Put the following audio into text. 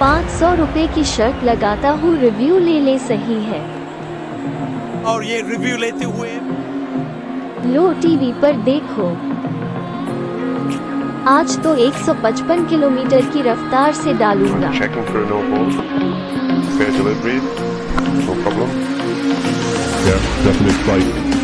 पाँच सौ रूपए की शर्ट लगाता हूँ रिव्यू ले ले सही है। और ये रिव्यू लेते हुए? लो टीवी पर देखो। आज तो 155 किलोमीटर की रफ्तार से डालूँगा। No problem. Yeah, definite flight.